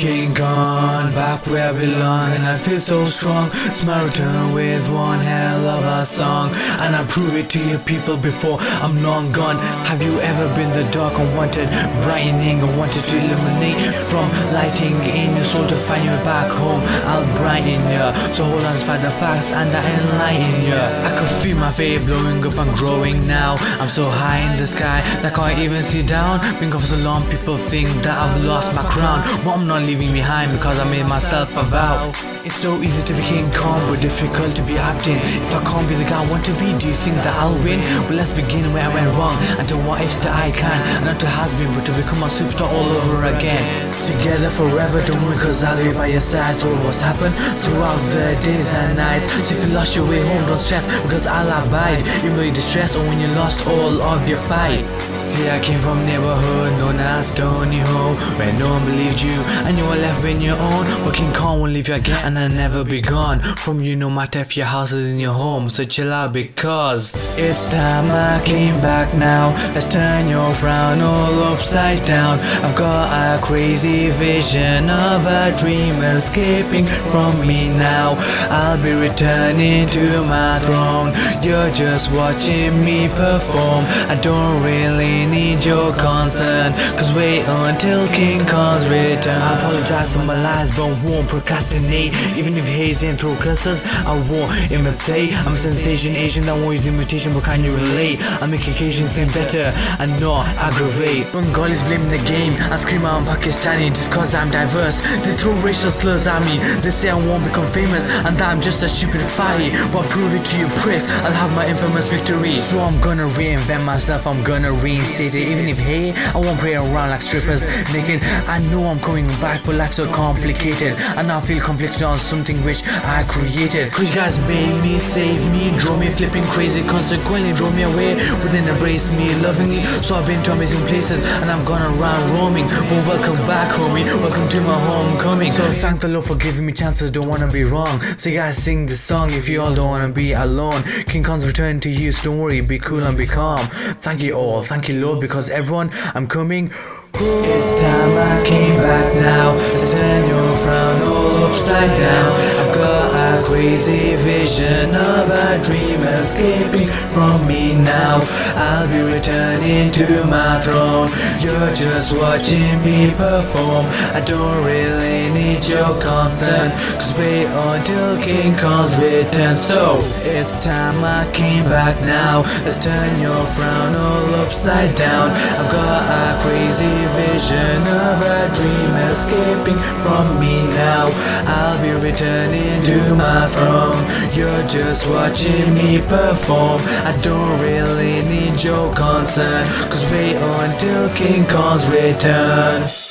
King Khan, back where I belong, and I feel so strong. It's my return with one hell of a song, and I prove it to you people before I'm long gone. Have you ever been the dark and wanted brightening and wanted to illuminate from lighting in your soul to find you back home? I'll brighten you, so hold on, despite the facts, and I enlighten you. I can feel my faith blowing up and growing now. I'm so high in the sky that I can't even see down. Been gone for so long, people think that I've lost my crown. But I'm not leaving behind because I made myself a vow. It's so easy to be King Khan, but difficult to be acting If I can't be the guy I want to be, do you think that I'll win? Well, let's begin where I went wrong. And to what ifs I can. Not to has been, but to become a superstar all over again. Together forever, don't worry, cause I'll be by your side through what's happened throughout the days and nights. So if you lost your way home, don't stress, because I'll abide. Though you're distressed or when you lost all of your fight. See, I came from neighborhood known as Stoneyholme, where no one believed you, and you were left being your own. But King Khan won't leave you again, and I'll never be gone from you, no matter if your house is in your home. So chill out because it's time I came back now. Let's turn your frown all upside down. I've got a crazy vision of a dream escaping from me now. I'll be returning to my throne. You're just watching me perform. I don't really need your concern. Cause wait until King Khan's return. I apologize for my lies, but won't procrastinate. Even if hazing through curses, I won't imitate. I'm a sensation Asian that won't use imitation, but can you relate? I make occasions seem better and not aggravate. Bengalis blaming the game. I scream out I'm Pakistani just cause I'm diverse. They throw racial slurs at me. They say I won't become famous and that I'm just a stupid fight. But prove it to your pricks. I'll have my infamous victory. So I'm gonna reinvent myself. I'm gonna reinstate it. Even if hey, I won't play around like strippers naked. I know I'm coming back, but life's so complicated. And I feel conflicted on something which I created. You guys made me, save me, drove me flipping crazy. Consequently, drove me away, but then embraced me lovingly. So I've been to amazing places and I'm gone around roaming. But welcome back, homie. Welcome to my homecoming. So thank the Lord for giving me chances. Don't wanna be wrong. So you guys sing this song if you all don't wanna be alone. King Khan's returning to you. So don't worry, be cool and be calm. Thank you all. Thank you, Lord, because everyone, I'm coming. It's time I came back now. Turn your frown all upside down. I've got a crazy vision of a dream escaping from me now. I'll be returning to my throne. You're just watching me perform. I don't really need your concern. Cause wait until King Khan's return. So it's time I came back now. Let's turn your frown all upside down. I've got a crazy vision of a dream escaping from me now. I'll be returning to my throne. You're just watching me perform. I don't really need your concern. Cause wait until King Khan's return.